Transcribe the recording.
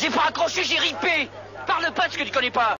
J'ai pas accroché, j'ai ripé Parle pas de ce que tu connais pas.